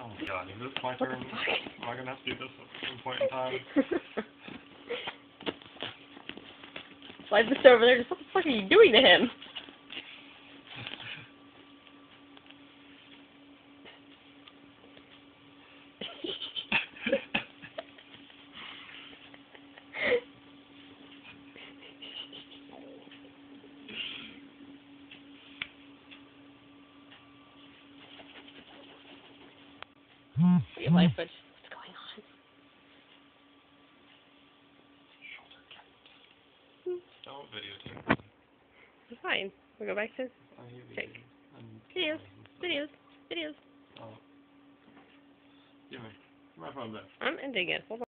Oh god, is this my turn? Am I gonna have to do this at some point in time? Slide this over there. Just what the fuck are you doing to him? Your life, but what's going on? Don't videotape. It's fine. We'll go back to Check. videos. Videos, videos, videos. Oh. Give me. My phone back. I'm ending it. Hold on.